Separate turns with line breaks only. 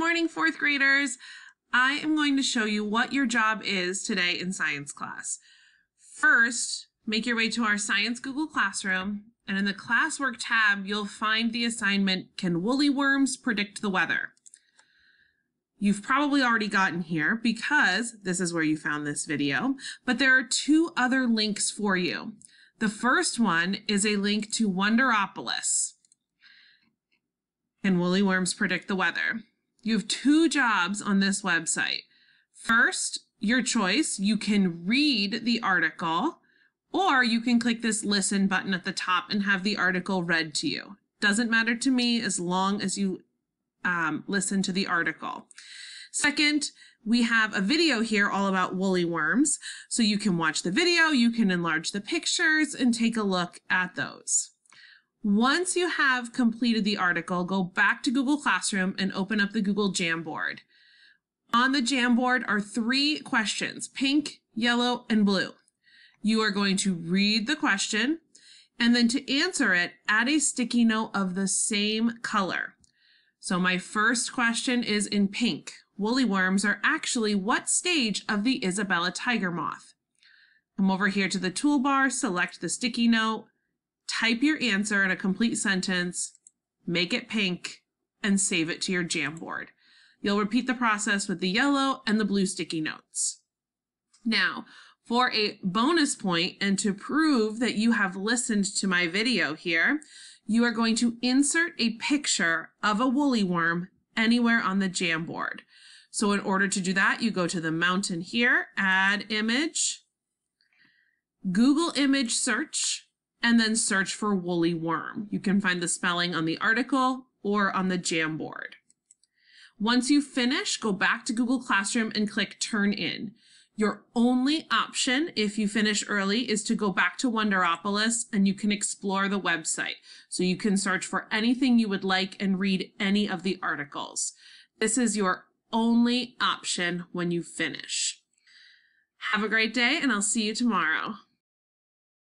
morning, fourth graders. I am going to show you what your job is today in science class. First, make your way to our Science Google Classroom, and in the Classwork tab, you'll find the assignment, Can Woolly Worms Predict the Weather? You've probably already gotten here because this is where you found this video, but there are two other links for you. The first one is a link to Wonderopolis. Can woolly worms predict the weather? You have two jobs on this website. First, your choice, you can read the article or you can click this listen button at the top and have the article read to you. Doesn't matter to me as long as you um, listen to the article. Second, we have a video here all about woolly worms. So you can watch the video, you can enlarge the pictures and take a look at those. Once you have completed the article, go back to Google Classroom and open up the Google Jamboard. On the Jamboard are three questions, pink, yellow, and blue. You are going to read the question, and then to answer it, add a sticky note of the same color. So my first question is in pink. Woolly worms are actually what stage of the Isabella tiger moth? Come over here to the toolbar, select the sticky note, type your answer in a complete sentence, make it pink, and save it to your Jamboard. You'll repeat the process with the yellow and the blue sticky notes. Now, for a bonus point and to prove that you have listened to my video here, you are going to insert a picture of a woolly worm anywhere on the Jamboard. So in order to do that, you go to the mountain here, add image, Google image search, and then search for woolly worm. You can find the spelling on the article or on the Jamboard. Once you finish, go back to Google Classroom and click Turn In. Your only option if you finish early is to go back to Wonderopolis and you can explore the website. So you can search for anything you would like and read any of the articles. This is your only option when you finish. Have a great day and I'll see you tomorrow.